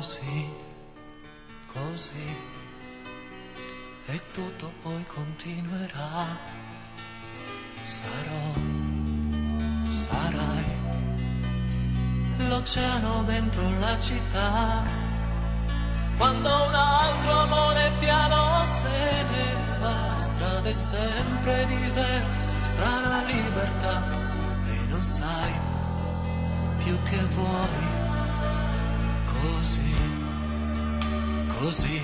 così, così, e tutto poi continuerà. Sarò, sarai, l'oceano dentro la città. Quando un altro amore piano se ne va, strade sempre diverse, strana libertà, e non sai più che vuoi così, così,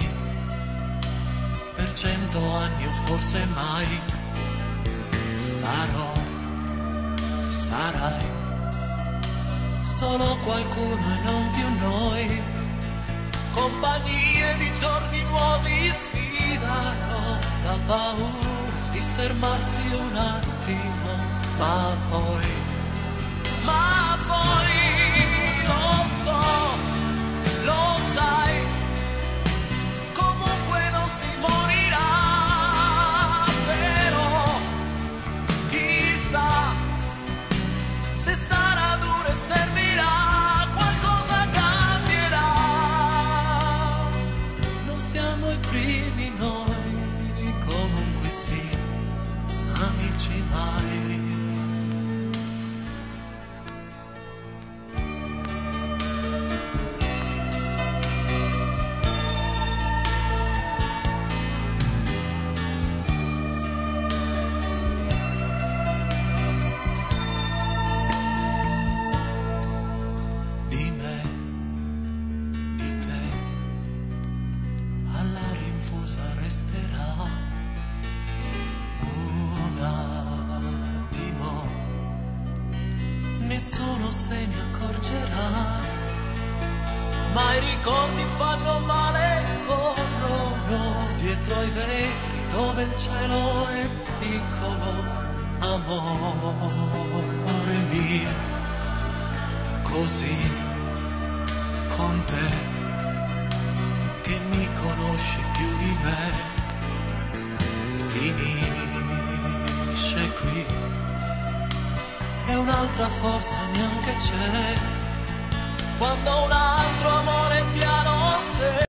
per cento anni o forse mai. Sarò, sarai, solo qualcuno e non più noi, compagnie di giorni nuovi sfidano la paura di fermarsi un attimo, ma poi, amici mai. Nessuno se ne accorgerà, ma i ricordi fanno male, corrono dietro ai vetri dove il cielo è piccolo, amore mio così con te che mi conosci più di me un'altra forse neanche c'è. Quando un